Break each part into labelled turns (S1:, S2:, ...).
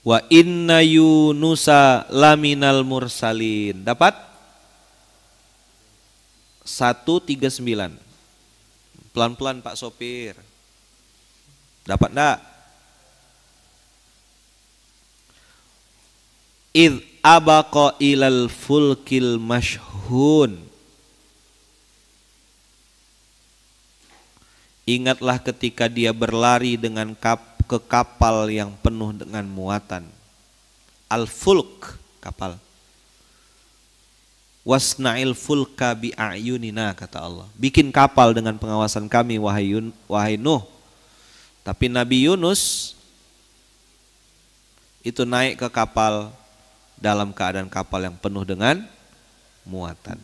S1: Wa inna Yunusa laminal mursalin. Dapat? 139. Pelan-pelan Pak Sopir. Dapat enggak? Id abaqa ilal fulkil mashhun. Ingatlah ketika dia berlari dengan kap, ke kapal yang penuh dengan muatan. Al-fulk, kapal. Wasna'il fulka bi a'yunina kata Allah. Bikin kapal dengan pengawasan kami wahai, wahai Nuh. Tapi Nabi Yunus itu naik ke kapal dalam keadaan kapal yang penuh dengan muatan.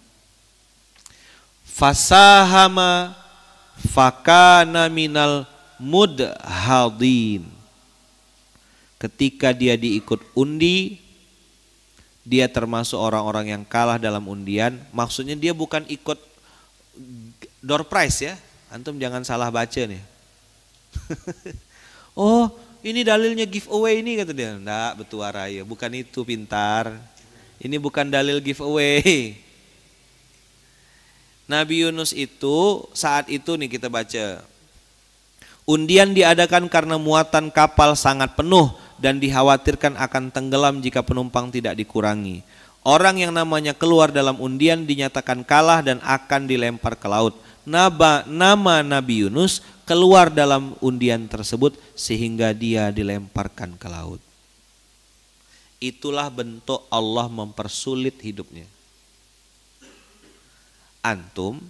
S1: Fasahama fakana minal mudhadin. Ketika dia diikut undi, dia termasuk orang-orang yang kalah dalam undian. Maksudnya dia bukan ikut door prize ya. Antum jangan salah baca nih. oh, ini dalilnya giveaway ini kata dia. Enggak, betul raya, bukan itu pintar. Ini bukan dalil giveaway. Nabi Yunus itu saat itu nih kita baca. Undian diadakan karena muatan kapal sangat penuh dan dikhawatirkan akan tenggelam jika penumpang tidak dikurangi. Orang yang namanya keluar dalam undian dinyatakan kalah dan akan dilempar ke laut. Naba, nama Nabi Yunus keluar dalam undian tersebut sehingga dia dilemparkan ke laut. Itulah bentuk Allah mempersulit hidupnya antum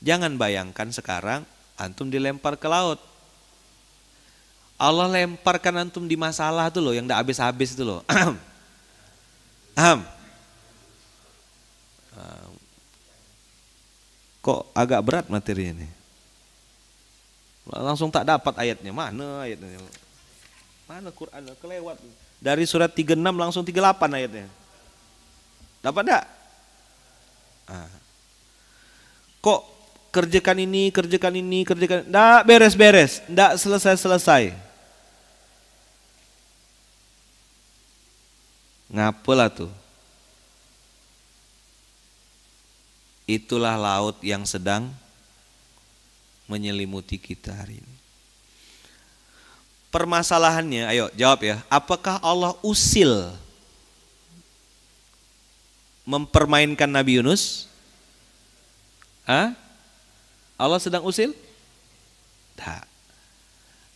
S1: jangan bayangkan sekarang antum dilempar ke laut. Allah lemparkan antum di masalah tuh loh yang tidak habis-habis itu loh. Aham. Kok agak berat materinya nih? Langsung tak dapat ayatnya. Mana ayatnya? Mana Quran? Kelewat. Dari surat 36 langsung 38 ayatnya. Dapat enggak? Ah. Kok kerjakan ini, kerjakan ini, kerjakan. Nggak beres-beres, nggak selesai-selesai. Ngapalah tuh? Itulah laut yang sedang menyelimuti kita hari ini. Permasalahannya, ayo jawab ya. Apakah Allah usil mempermainkan Nabi Yunus? Hah? Allah sedang usil? Tak.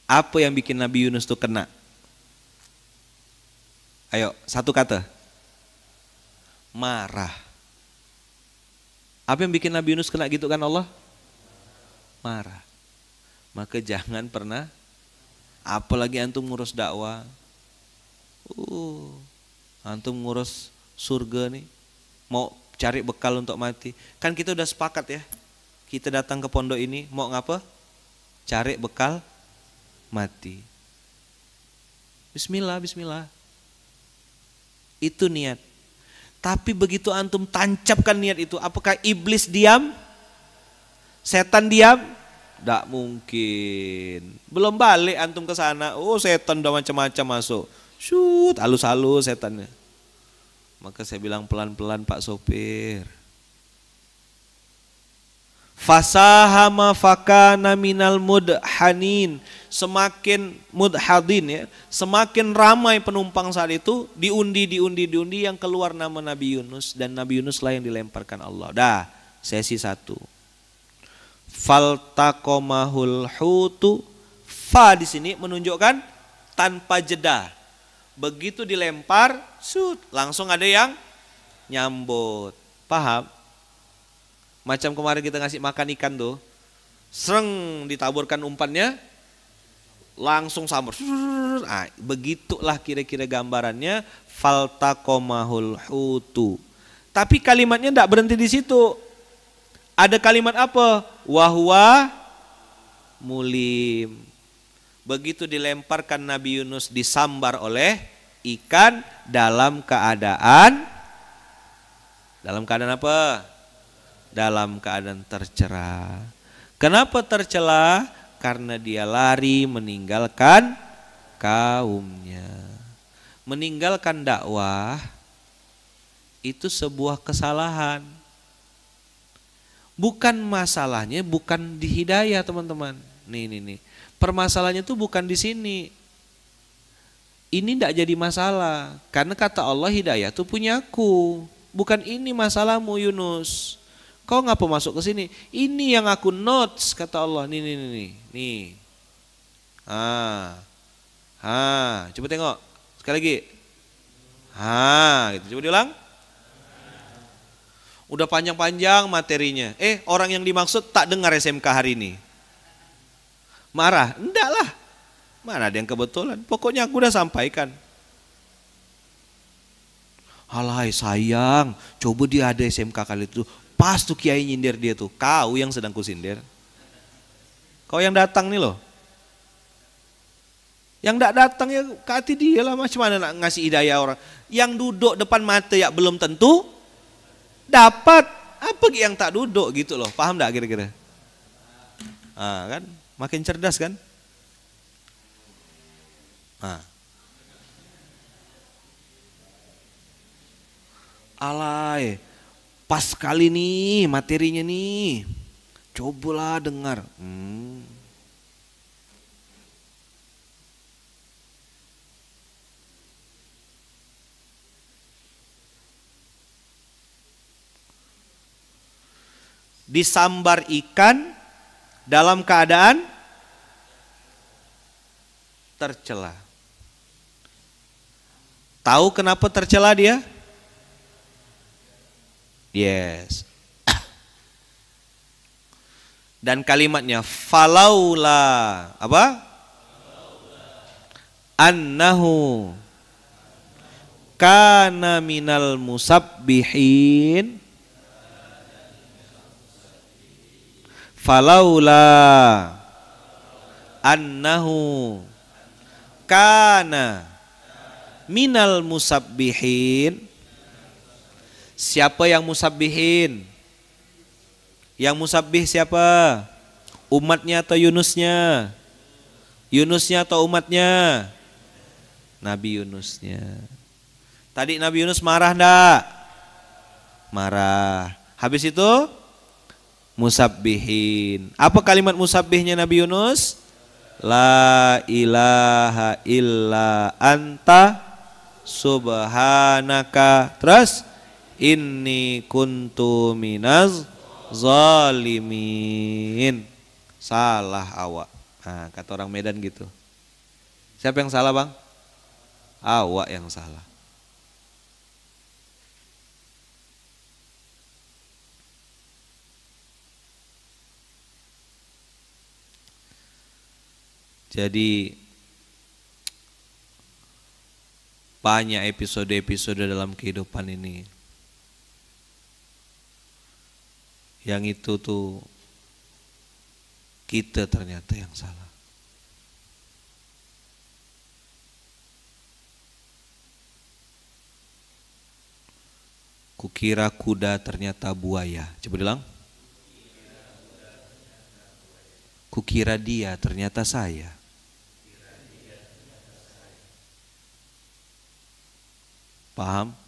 S1: Apa yang bikin Nabi Yunus itu kena? Ayo, satu kata. Marah. Apa yang bikin Nabi Yunus kena gitu kan Allah? Marah. Maka jangan pernah apalagi antum ngurus dakwah. Uh, antum ngurus surga nih. Mau cari bekal untuk mati. Kan kita udah sepakat ya. Kita datang ke pondok ini mau ngapa? Cari bekal mati. Bismillah, bismillah. Itu niat. Tapi begitu antum tancapkan niat itu, apakah iblis diam? Setan diam? Tidak mungkin. Belum balik antum ke sana. Oh setan udah macam-macam masuk. Shoot, halus-halus setannya. Maka saya bilang pelan-pelan Pak Sopir. Fasahama fakana minal mudhanin. Semakin mudhadin ya, semakin ramai penumpang saat itu diundi diundi diundi yang keluar nama Nabi Yunus dan Nabi Yunus lah yang dilemparkan Allah. Dah, sesi satu. Faltakomahul hutu fa di sini menunjukkan tanpa jeda Begitu dilempar, sud, langsung ada yang nyambut. Paham? Macam kemarin kita ngasih makan ikan tuh, sereng ditaburkan umpannya, langsung samar. Nah, begitulah kira-kira gambarannya faltakomahul hutu. Tapi kalimatnya tidak berhenti di situ. Ada kalimat apa? Wahwa mulim. Begitu dilemparkan Nabi Yunus disambar oleh ikan dalam keadaan dalam keadaan apa? Dalam keadaan tercerah. Kenapa tercela? Karena dia lari meninggalkan kaumnya. meninggalkan dakwah itu sebuah kesalahan. Bukan masalahnya bukan di hidayah teman-teman. Nih nih nih. Permasalahannya itu bukan di sini. Ini tidak jadi masalah karena kata Allah hidayah itu punyaku. Bukan ini masalahmu Yunus. Kau ngapa masuk ke sini? Ini yang aku notes kata Allah. Nih nih nih nih. Ah. Ah, coba tengok. Sekali lagi. Ah, gitu. Coba diulang. Udah panjang-panjang materinya. Eh, orang yang dimaksud tak dengar SMK hari ini. Marah? Enggak lah. Mana ada yang kebetulan? Pokoknya aku udah sampaikan. Alay sayang, coba dia ada SMK kali itu. Pas tuh kiai nyindir dia tuh. Kau yang sedang kusindir. Kau yang datang nih loh. Yang tidak datang ya kati dia lah macam mana nak ngasih hidayah orang. Yang duduk depan mata ya belum tentu dapat. Apa yang tak duduk gitu loh. Paham tidak kira-kira? Ah, kan? Makin cerdas kan? Ah. Alay, pas kali nih materinya nih. Cobalah dengar. Hmm. disambar ikan dalam keadaan tercela. Tahu kenapa tercela dia? Yes. Dan kalimatnya falaula apa? Annahu kana minal musabbihin falaula annahu kana minal musabbihin siapa yang musabbihin? Yang musabbih siapa? Umatnya atau Yunusnya? Yunusnya atau umatnya? Nabi Yunusnya. Tadi Nabi Yunus marah ndak? Marah. Habis itu? Musabbihin. Apa kalimat musabbihnya Nabi Yunus? La ilaha illa anta subhanaka. Terus inni kuntu minaz zalimin. Salah awak. Nah, kata orang Medan gitu. Siapa yang salah, Bang? Awak yang salah. Jadi banyak episode-episode dalam kehidupan ini yang itu tuh kita ternyata yang salah. Kukira kuda ternyata buaya. Coba bilang. Kukira dia ternyata saya. Paham?